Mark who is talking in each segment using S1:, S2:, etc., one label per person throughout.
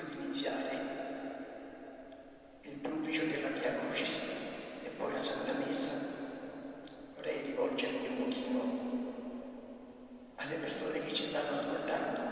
S1: prima di iniziare il pubblico della Via Crucis e poi la Santa Messa, vorrei rivolgermi un pochino alle persone che ci stanno ascoltando.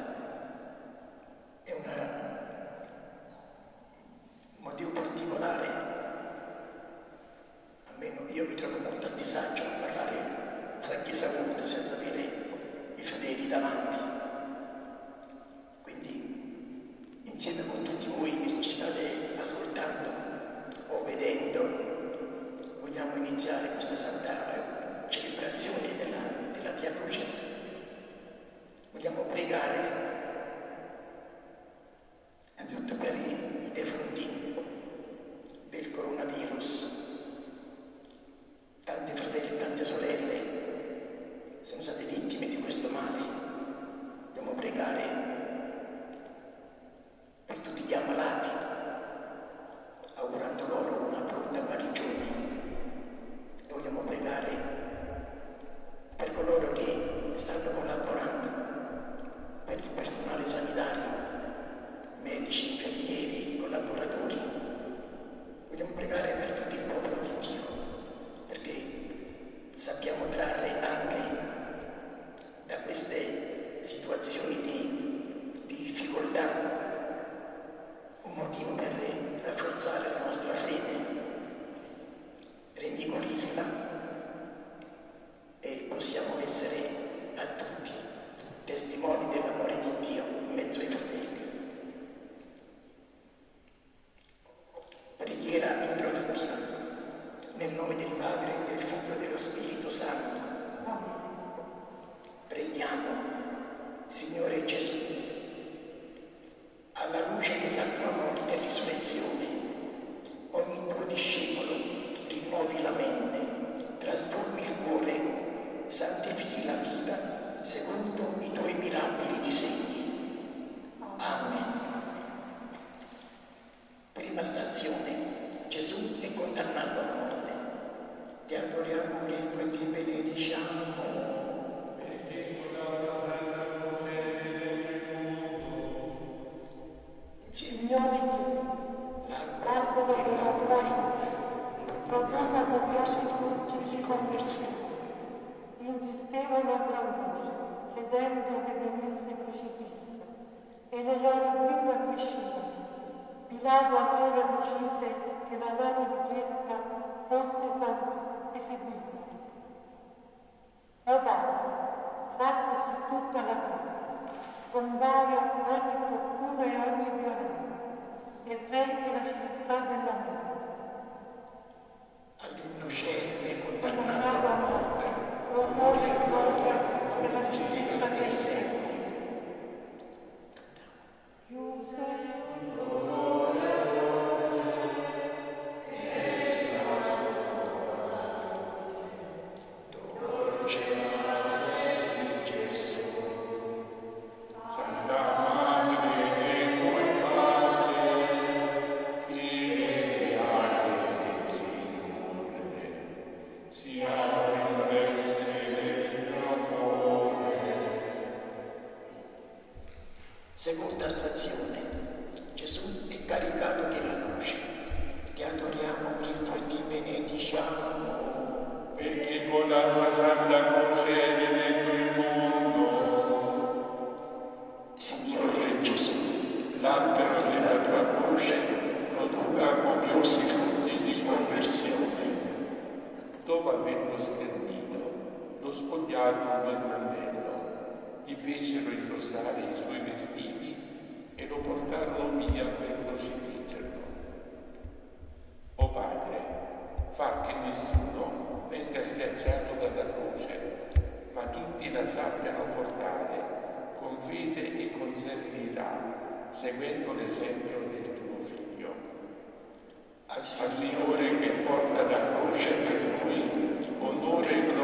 S1: avviarono un mandello, gli fecero indossare i suoi vestiti e lo portarono via per
S2: crocifiggerlo. O Padre, fa che
S1: nessuno venga schiacciato dalla croce, ma tutti la sappiano portare con fede e
S3: con serenità, seguendo l'esempio del tuo Figlio. Al Signore che
S1: porta la croce per lui, onore e gloria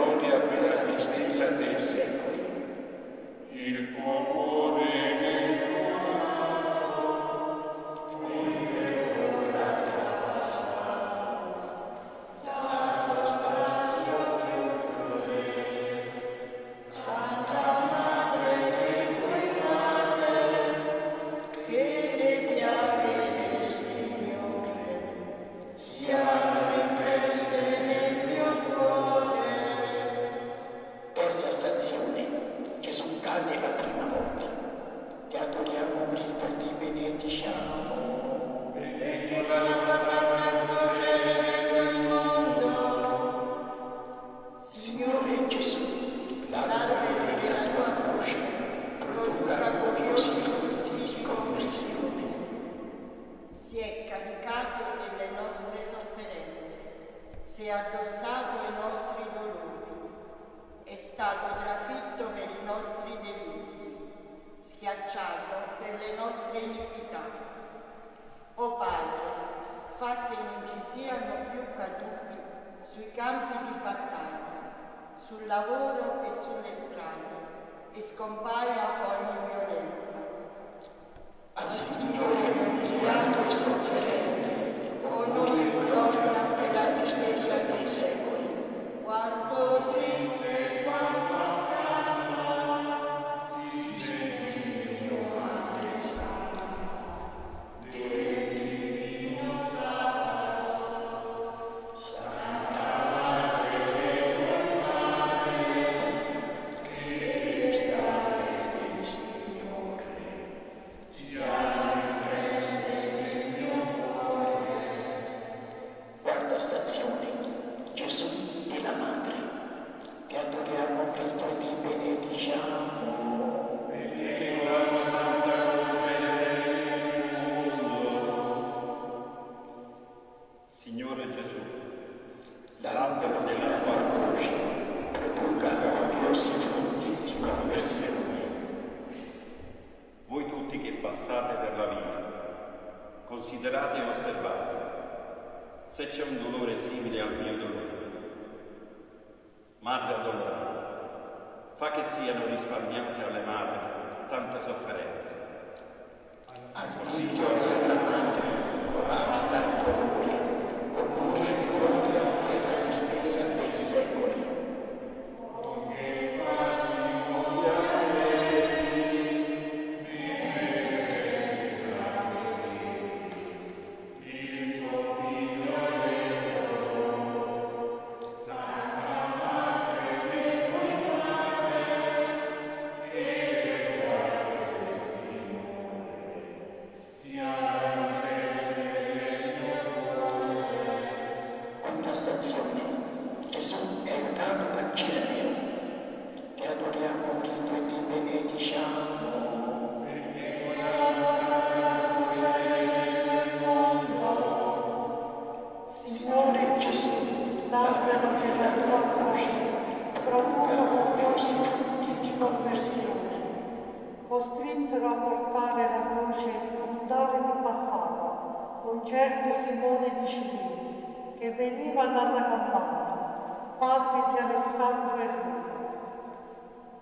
S4: Simone di Cilini, che veniva dalla campagna, padre di Alessandro e Luisa.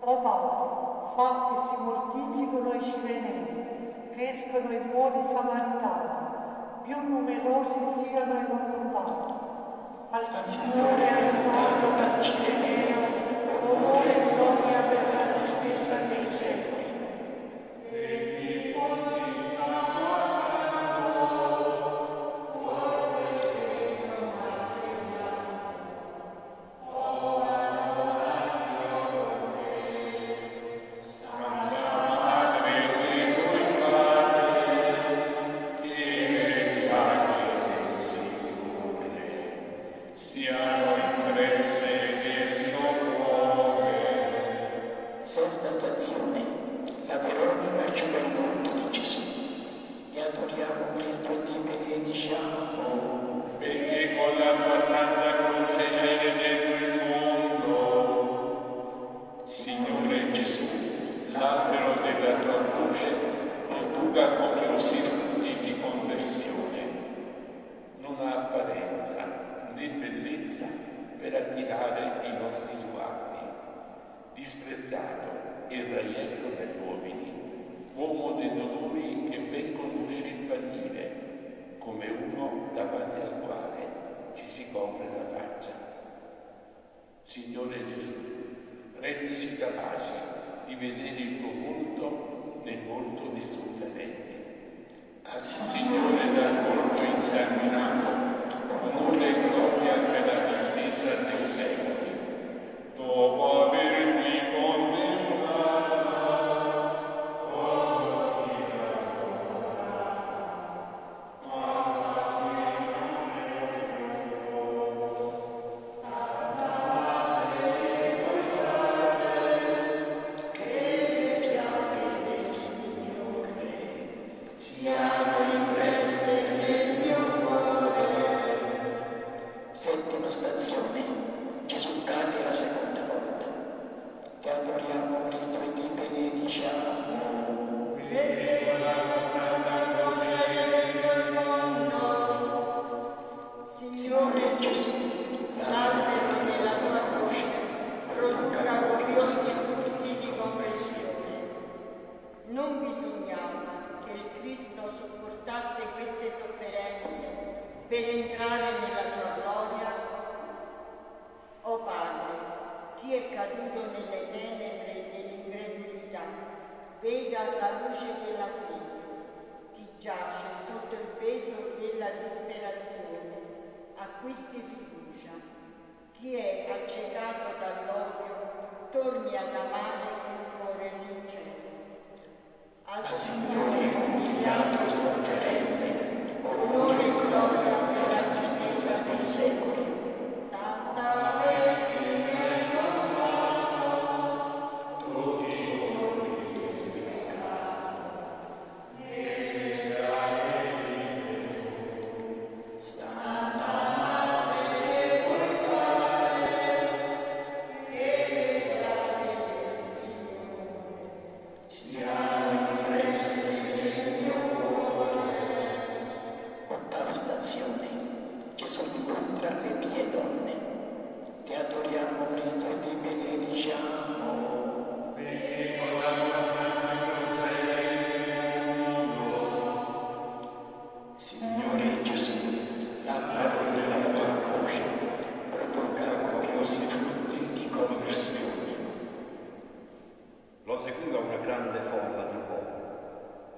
S4: O Padre, fatti si moltiplicano i cirenei, crescono i buoni samaritani, più numerosi siano i volontari. Al Signore
S1: è arrivato dal Cireneo, onore e gloria per la tristezza dei servi.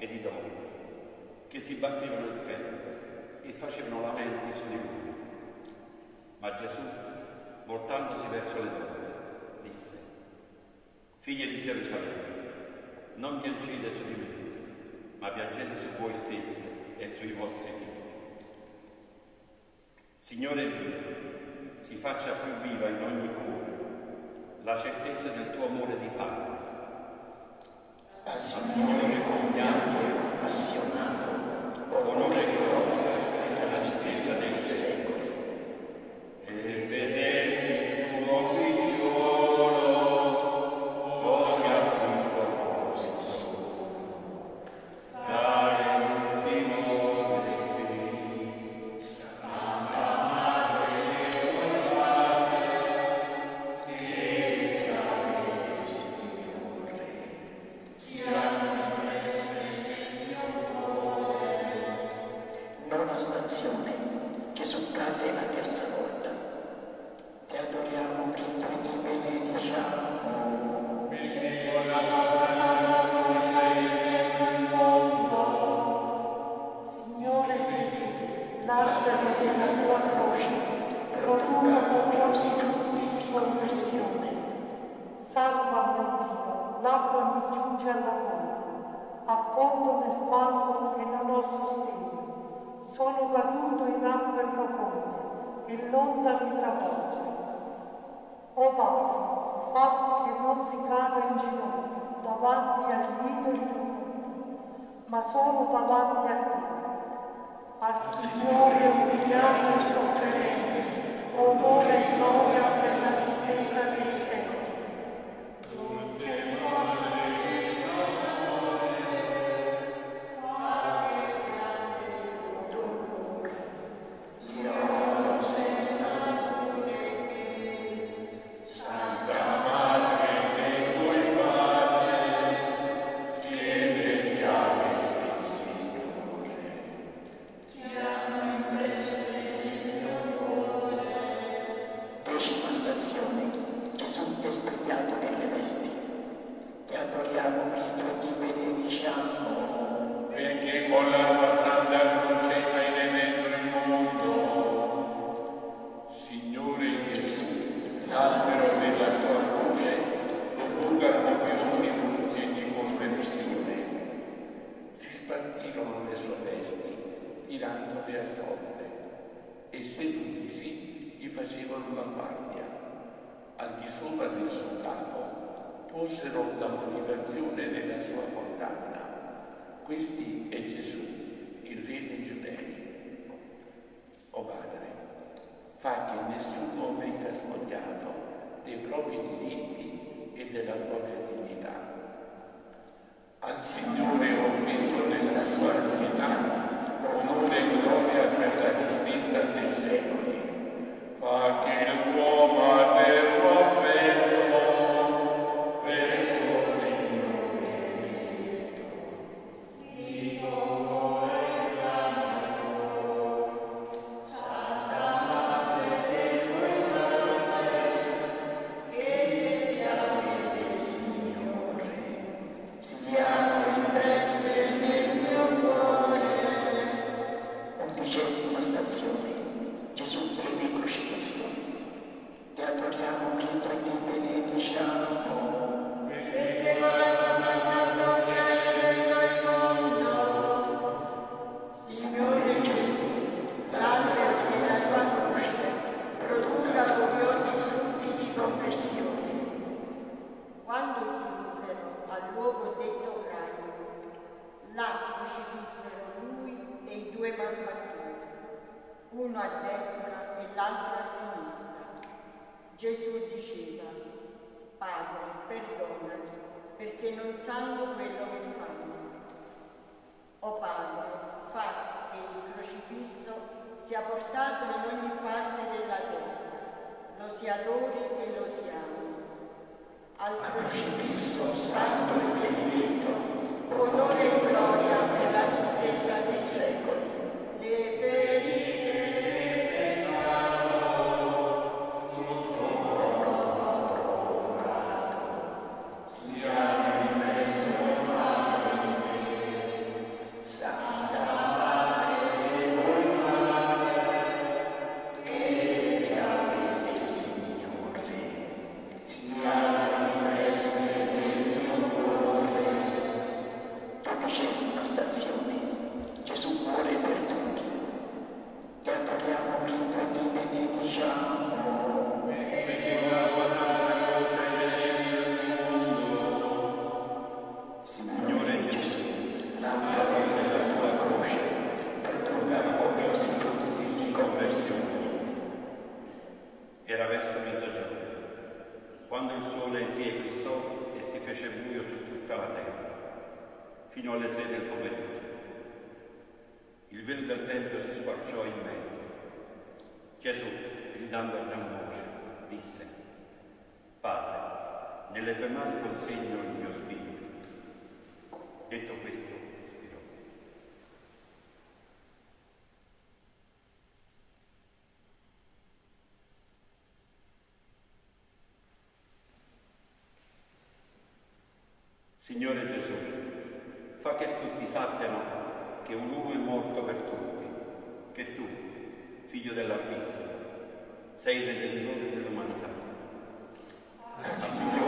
S1: e
S2: di
S1: donne
S3: che si battevano il petto e facevano lamenti su di lui. Ma Gesù, voltandosi verso le donne, disse, Figlie di Gerusalemme, non piangete su di me, ma piangete su voi stessi e sui vostri figli. Signore Dio, si faccia più viva in ogni cuore la certezza del tuo amore di Padre
S1: al Signore compianto e compassionato, onore e gloria nella stessa degli passione. Quando giunsero al luogo detto Caio, là crocifissero lui e i due malfattori, uno a destra e l'altro a
S4: sinistra. Gesù diceva, Padre, perdonami, perché non sanno quello che fanno. O Padre, fa che il crocifisso sia portato in ogni parte della terra lo si adori e lo si. Al
S1: crocifisso santo e benedetto, onore e gloria per la distesa dei secoli. Signore Gesù, fa che tutti sappiano che un uomo è morto per tutti, che tu, figlio dell'Altissimo, sei il redentore dell'umanità. Il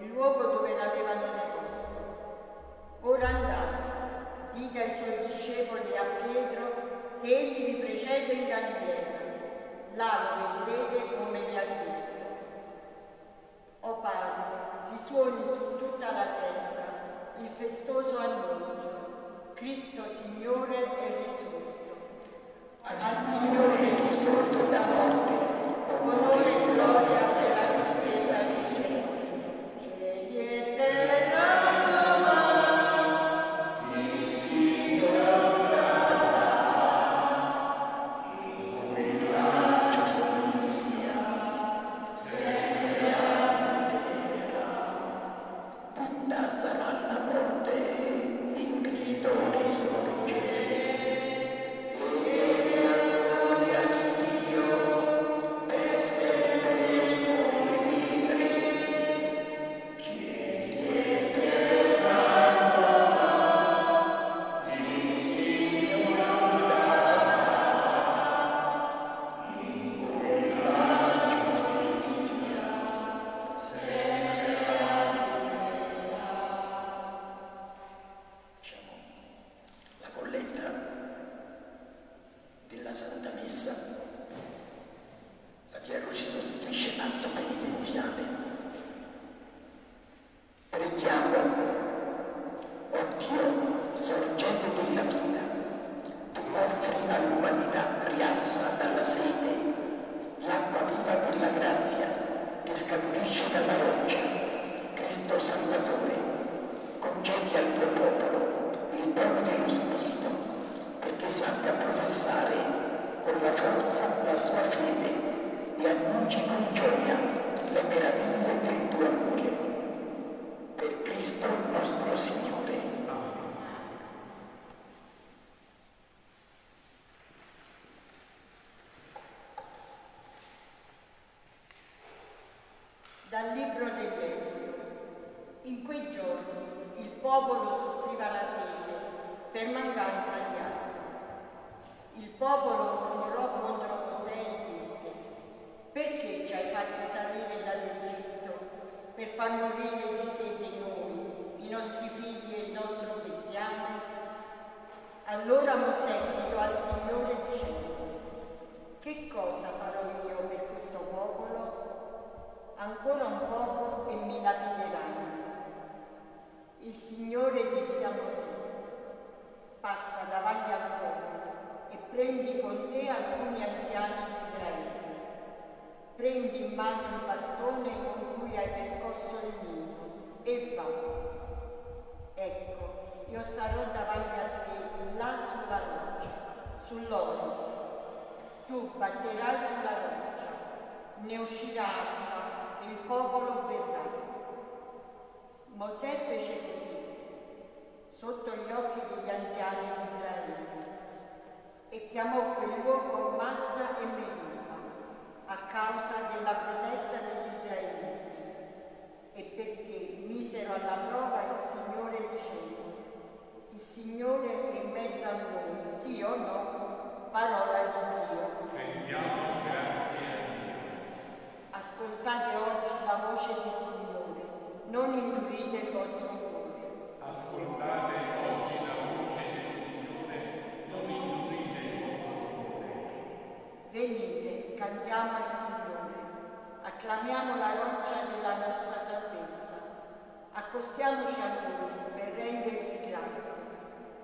S1: il luogo dove l'aveva deposto. Ora
S5: andate, dite ai suoi discepoli e a Pietro che egli vi precede in Galilea. Là lo vedrete come vi ha detto. O Padre, risuoni su tutta la terra il festoso annuncio. Cristo Signore è risorto. Al Signore è risorto da morte, onore e gloria per la distesa di sé. popolo soffriva la sete per mancanza di acqua. Il popolo mormorò contro Mosè e disse, perché ci hai fatto salire dall'Egitto per far morire di sete noi, i nostri figli e il nostro bestiame? Allora Mosè gridò al
S3: Signore dicendo, che cosa farò io per questo popolo? Ancora un poco e mi lapideranno
S1: il Signore disse a Mosè, passa davanti al popolo e prendi con te alcuni anziani di
S2: Israele. Prendi in mano il bastone con cui hai percorso il Nilo e va. Ecco, io starò davanti a te là sulla roccia, sull'oro. Tu batterai sulla roccia, ne uscirà acqua e il popolo verrà. Mosè fece così, sotto gli occhi degli anziani di Israele, e
S6: chiamò quel luogo Massa e Meriba a
S2: causa della protesta degli israeliti e perché misero alla prova il Signore dicendo, il Signore è in mezzo a voi, sì o no? Parola di Dio.
S7: Rendiamo grazie a Dio.
S2: Ascoltate oggi la voce del Signore non indurite il vostro cuore.
S7: Ascoltate oggi la voce del Signore, non indurite il vostro cuore.
S2: Venite, cantiamo al Signore, acclamiamo la roccia della nostra salvezza, accostiamoci a Lui per rendergli grazie,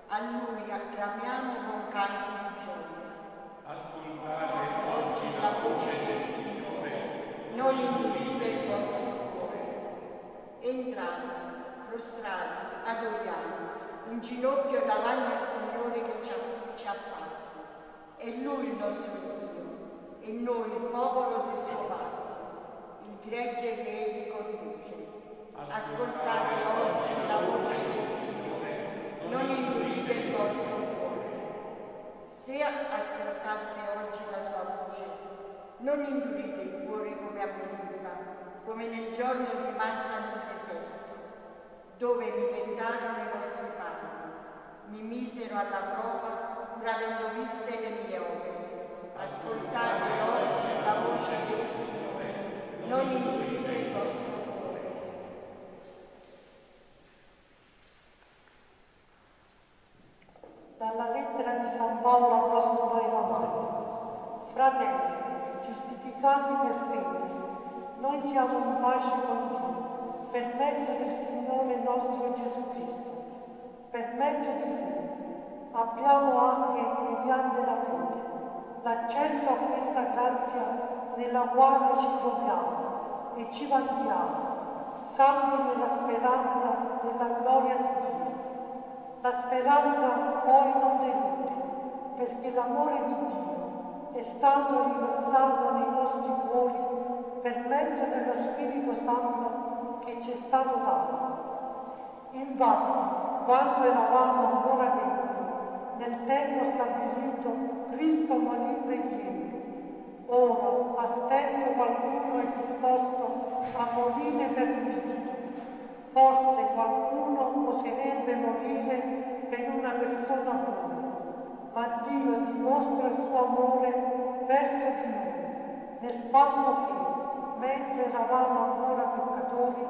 S2: a Lui acclamiamo con canti di gioia.
S7: Ascoltate oggi la voce del Signore,
S2: non indurite il vostro cuore. Entrate, prostrati, adoriamo, in ginocchio davanti al Signore che ci ha, ci ha fatti. È Lui il nostro Dio, e noi il popolo del suo pasto, il gregge che Egli conduce. Ascoltate oggi la voce del Signore, non indurite il vostro cuore. Se ascoltaste oggi la sua voce, non indurite il cuore come avveniva, come nel giorno di massa nel deserto, dove mi tentarono i vostri padri, mi misero alla prova pur avendo viste le mie opere. Ascoltate oggi la voce del Signore, non indurite il vostro cuore.
S4: Dalla lettera di San Paolo Apostolo ai Romani. Fratelli, giustificati per fede, noi siamo in pace con Dio per mezzo del Signore nostro Gesù Cristo. Per mezzo di Lui abbiamo anche, mediante la fede, l'accesso a questa grazia nella quale ci troviamo e ci vantiamo, salvi nella speranza della gloria di Dio. La speranza poi non delude, perché l'amore di Dio è stato riversato nei nostri cuori per mezzo dello Spirito Santo che ci è stato dato. Infatti, quando eravamo ancora deboli, nel tempo stabilito, Cristo morì per gli. Ora, a stento qualcuno è disposto a morire per un giusto. Forse qualcuno oserebbe morire per una persona buona, ma Dio dimostra il suo amore verso di noi nel fatto che, mentre eravamo ancora peccatori,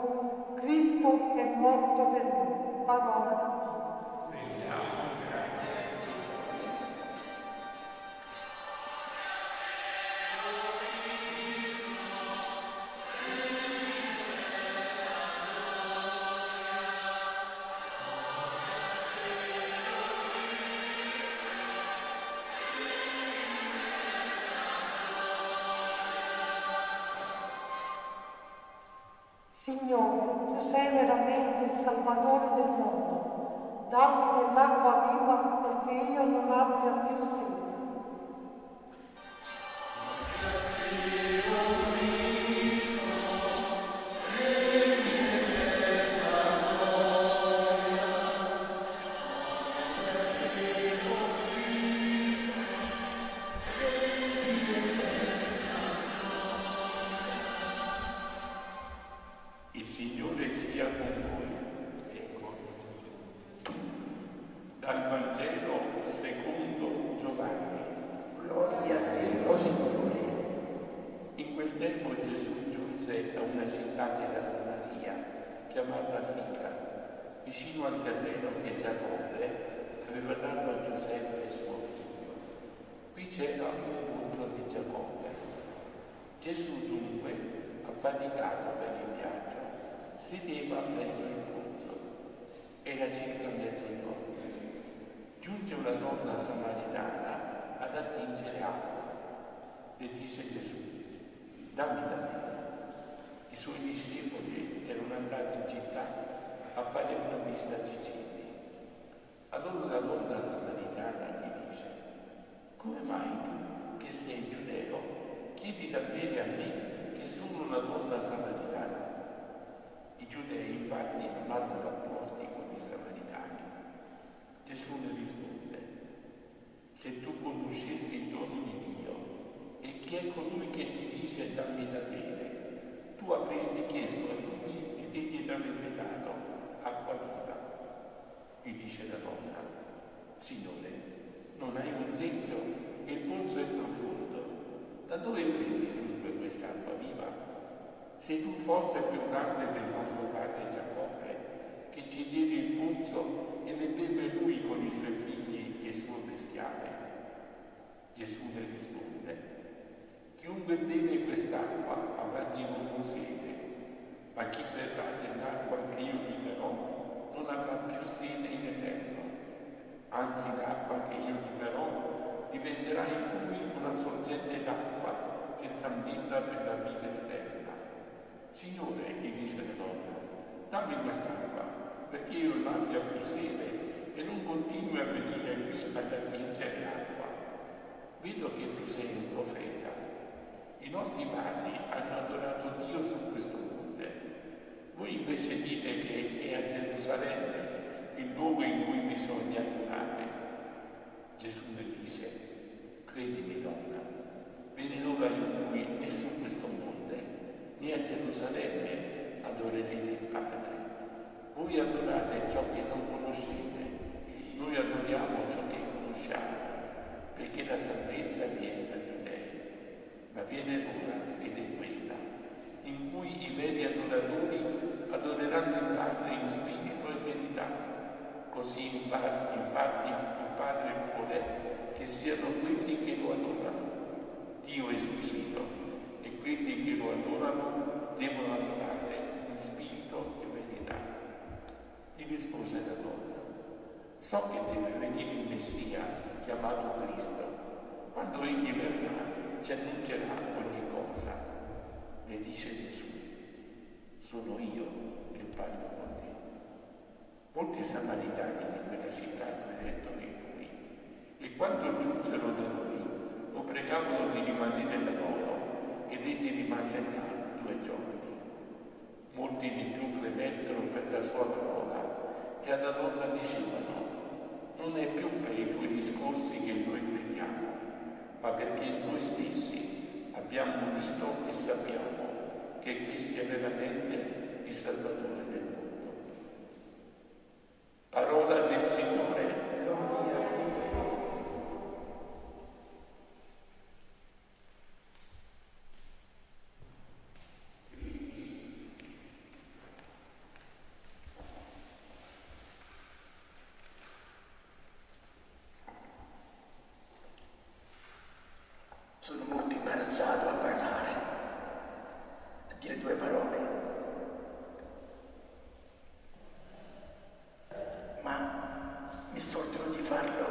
S4: Cristo è morto per noi, parola il Salvatore del mondo. Dammi dell'acqua viva perché io non abbia più sete.
S5: Se tu conoscessi il dono di Dio e chi è colui che ti dice dammi da bere? Tu avresti chiesto a lui ed egli ti avrebbe dato acqua viva. Gli dice la donna, Signore, non hai un secchio e il pozzo è profondo. Da dove prendi dunque questa acqua viva? Sei tu forse più grande del nostro padre Giacobbe, che ci diede il pozzo e ne beve lui con i suoi figli suo bestiame? Gesù le risponde, chiunque beve quest'acqua avrà di nuovo sede, ma chi berrà dell'acqua che io gli darò non avrà più sede in eterno. Anzi l'acqua che io gli darò diventerà in lui una sorgente d'acqua che trammilla per la vita eterna. Signore, gli dice la donna, dammi quest'acqua perché io non abbia più sede e non continui a venire qui ad attingere acqua. Vedo che tu sei un profeta. I nostri padri hanno adorato Dio su questo monte. Voi invece dite che è a Gerusalemme il luogo in cui bisogna adorare. Gesù le dice, credimi donna, viene l'ora in cui né su questo monte né a Gerusalemme adorerete il Padre. Voi adorate ciò che non conoscete, noi adoriamo ciò che conosciamo perché la salvezza viene da Giudei, ma viene l'ora, ed è questa, in cui i veri adoratori adoreranno il Padre in spirito e verità. Così infatti il Padre vuole che siano quelli che lo adorano. Dio è spirito e quelli che lo adorano devono adorare in spirito e verità. Gli rispose la donna, so che deve venire il Messia chiamato Cristo. Quando egli verrà ci annuncerà ogni cosa. Ne dice Gesù, sono io che parlo con te. Molti samaritani di quella città credettero in lui e quando giunsero da lui lo pregavano di rimanere da loro ed egli rimase là due giorni. Molti di più credettero per la sua parola e alla donna dicevano non è più per i tuoi discorsi che noi crediamo, ma perché noi stessi abbiamo udito e sappiamo che questo è veramente il Salvatore del mondo. Parola del Signore.
S1: Sono molto imbarazzato a parlare, a dire due parole. Ma mi sforzerò di farlo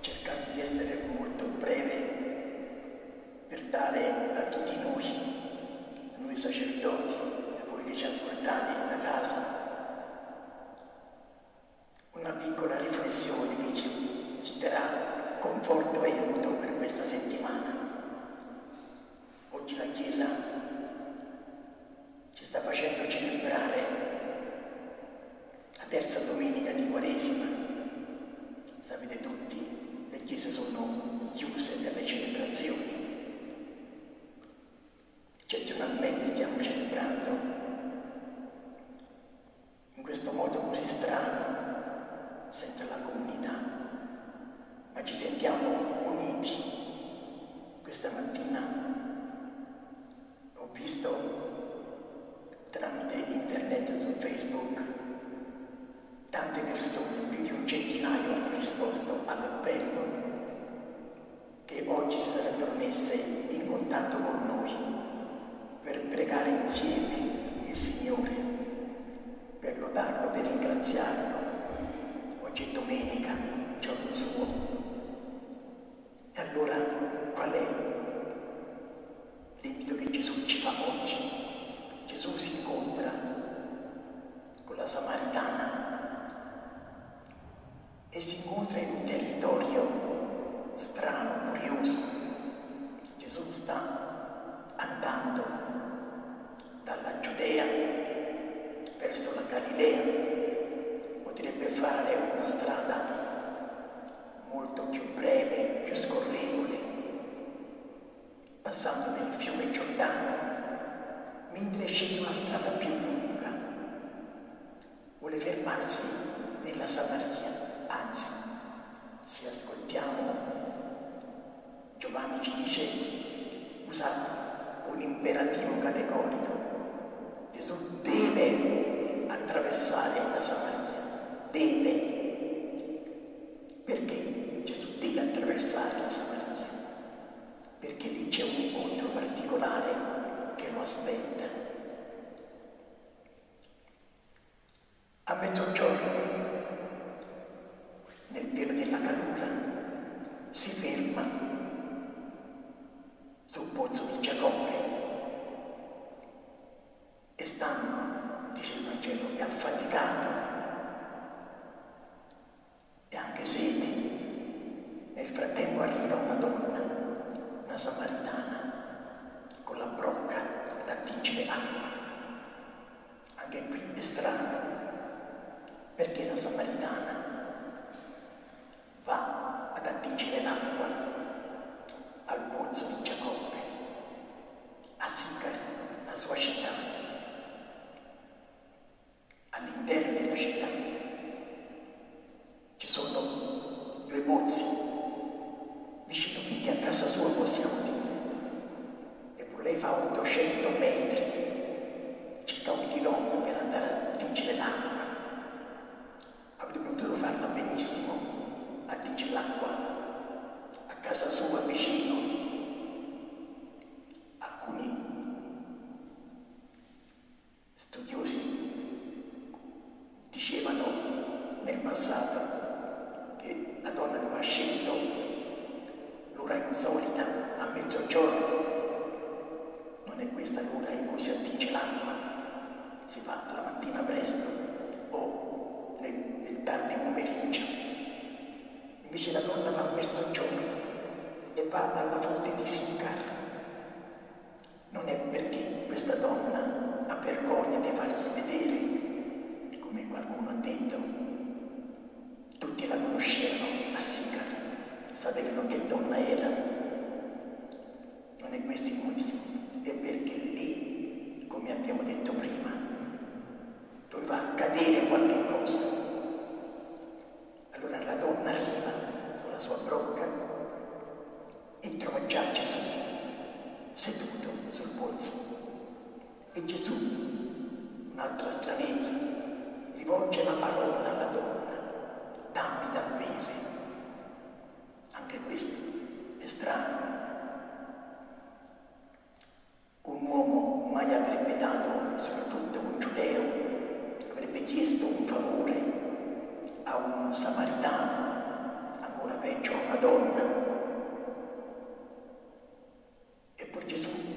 S1: cercando di essere molto breve per dare a tutti noi, a noi sacerdoti, a voi che ci ascoltate da casa, una piccola riflessione che ci, ci darà conforto e aiuto per questa settimana. Oggi la Chiesa ci sta facendo celebrare la terza domenica di Quaresima. Sapete tutti, le chiese sono chiuse per le celebrazioni. Eccezionalmente stiamo celebrando in questo modo così strano, senza la comunità ma ci sentiamo uniti. Questa mattina ho visto tramite su Facebook tante persone, più di un centinaio, hanno risposto all'appello che oggi sarebbero messe in contatto con noi per pregare insieme il Signore, per lodarlo, per ringraziarlo. Oggi è domenica, giorno suo. E allora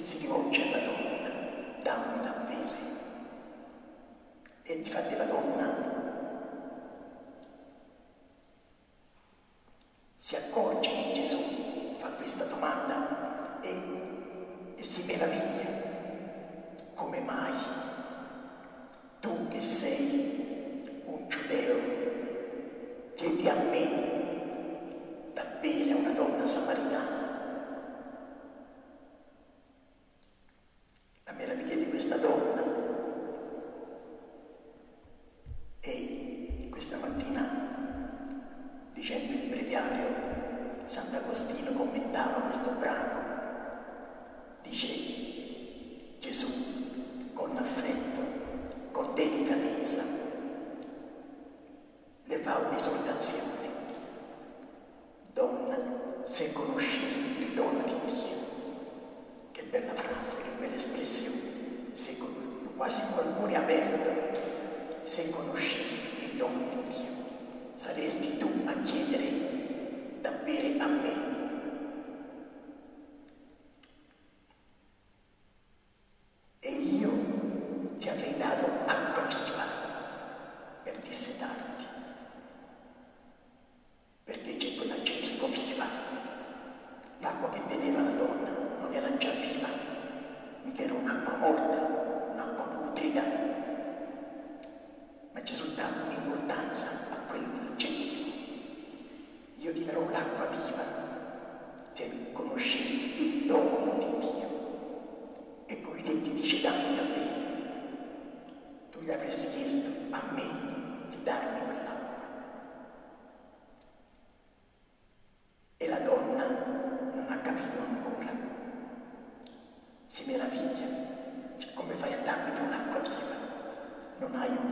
S1: si rivolge alla donna, dammi da bere. E difatti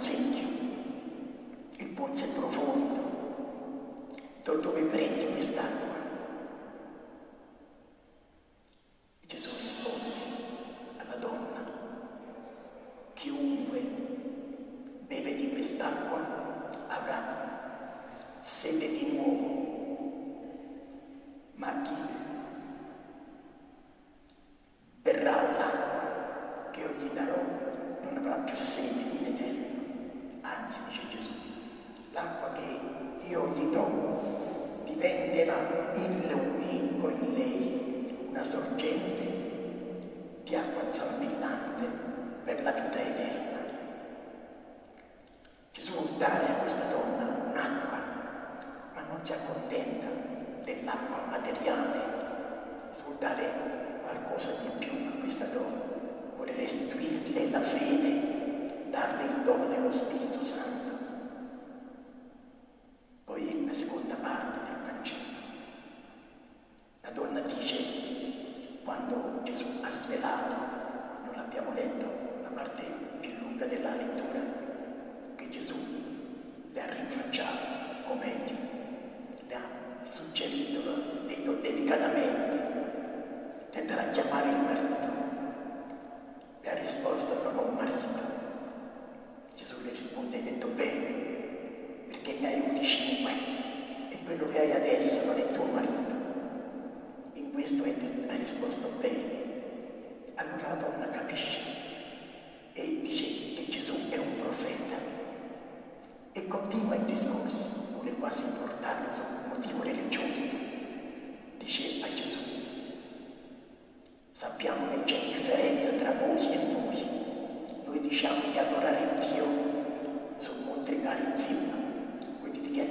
S1: Señor.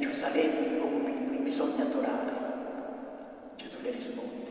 S1: Gerusalemme è il luogo in cui bisogna adorare. Gesù le risponde.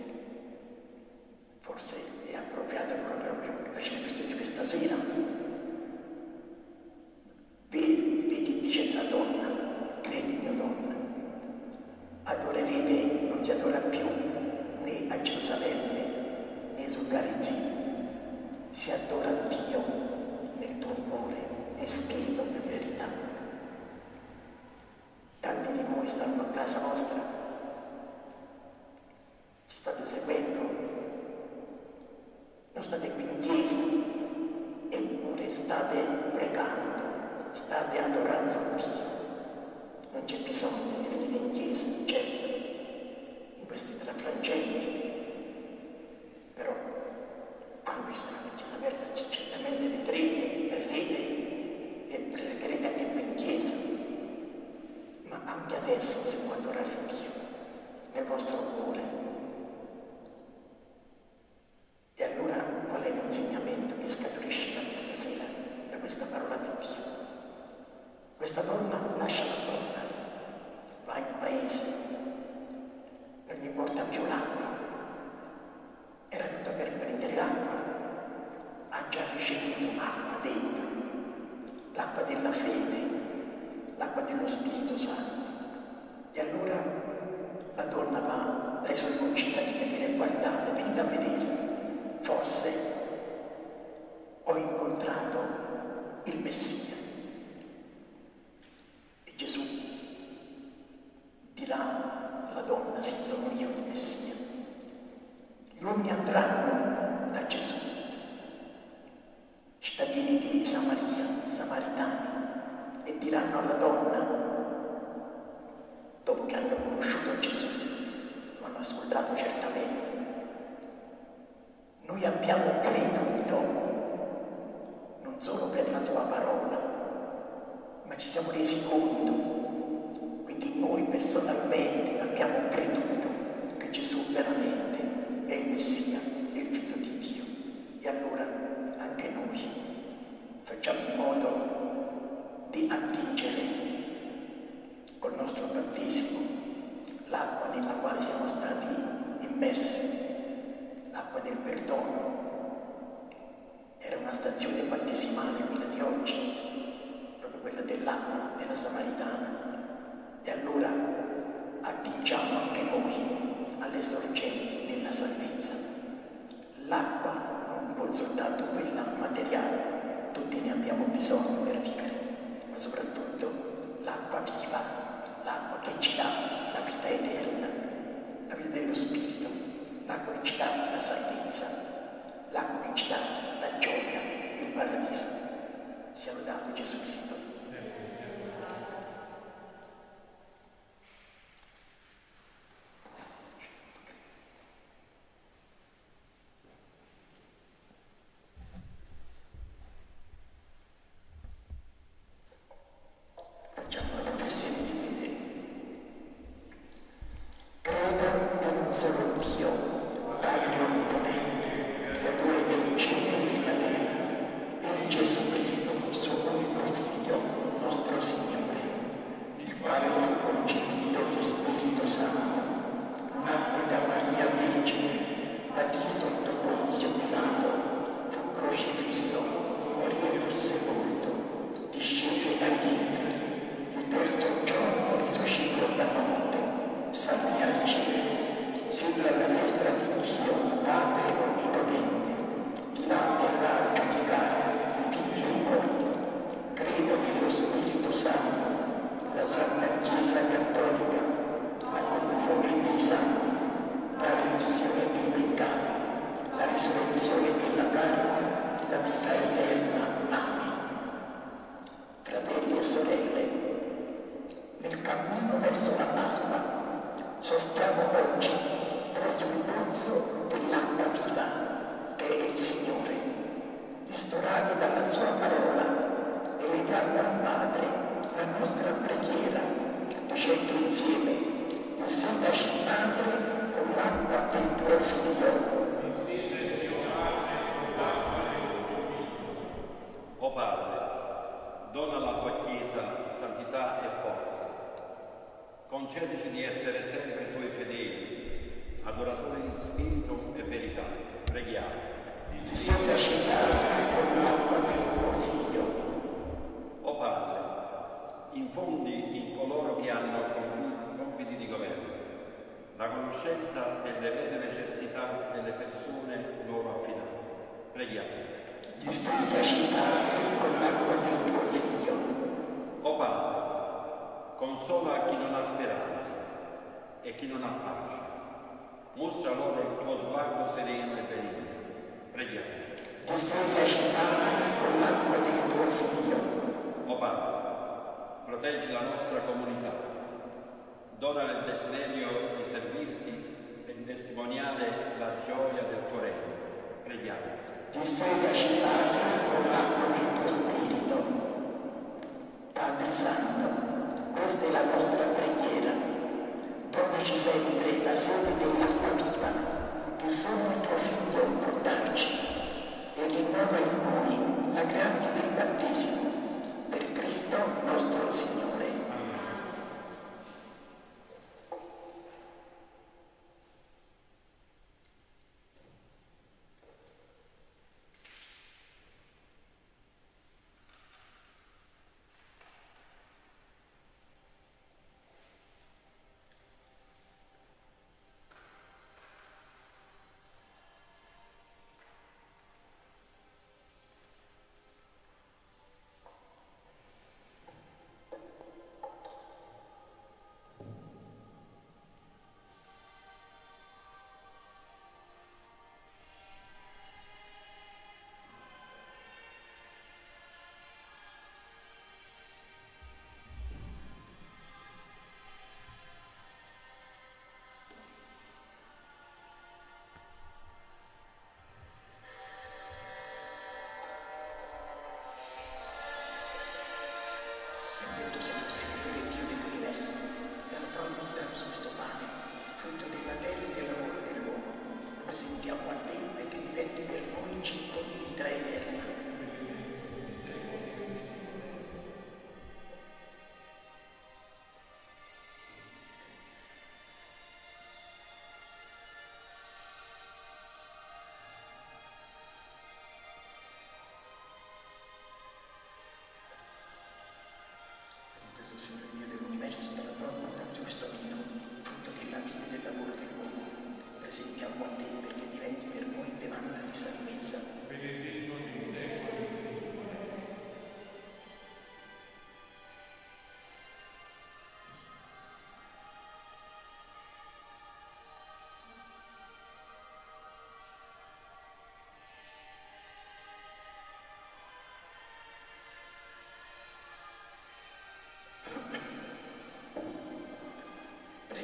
S1: Oh. times. Signore Dio dell'universo, della propria, da questo Dio.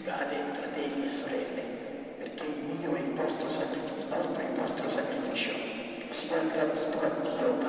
S1: congregate fratelli e sorelle, perché il mio e il vostro sacrificio, il nostro e il vostro sacrificio. Sia gradito a Dio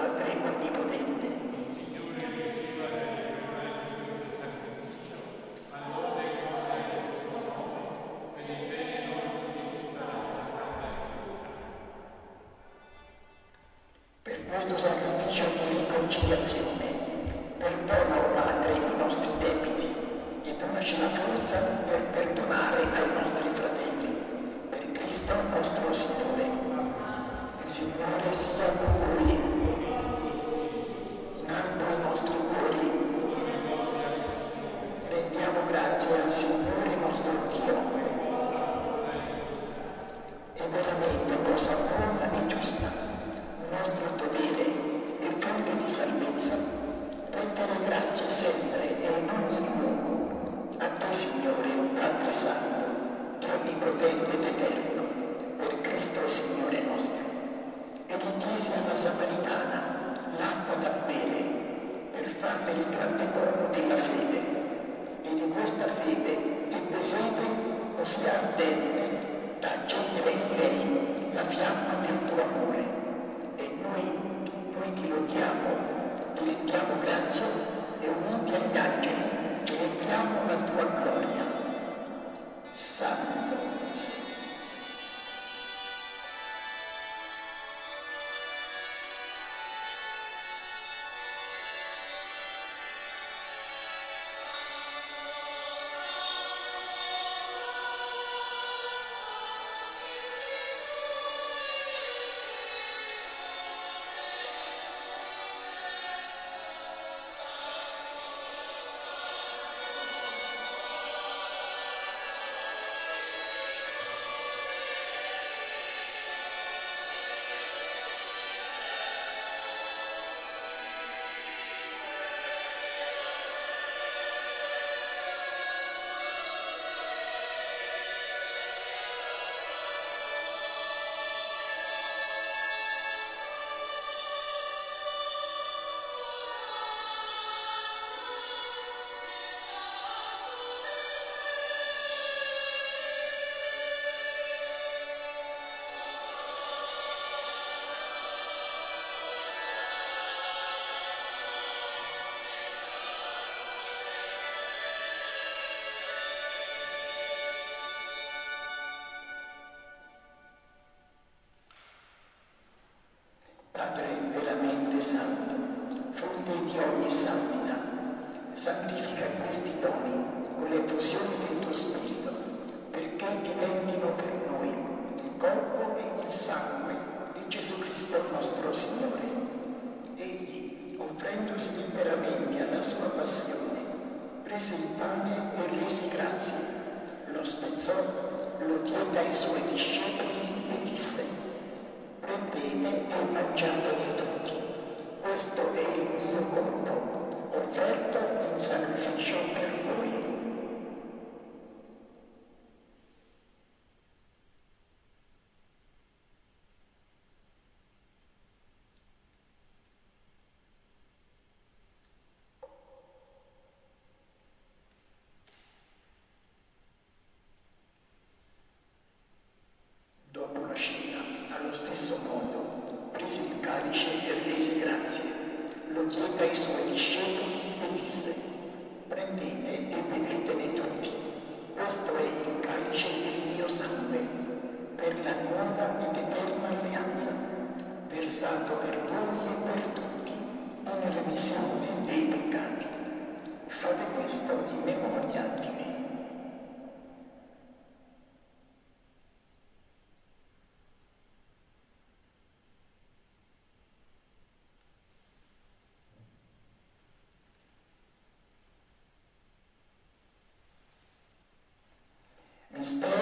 S5: Instead,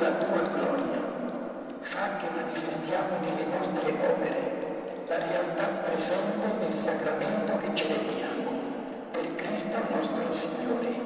S5: la tua
S8: gloria.
S1: Fa che manifestiamo nelle nostre opere la realtà presente nel sacramento che celebriamo. Per Cristo nostro Signore.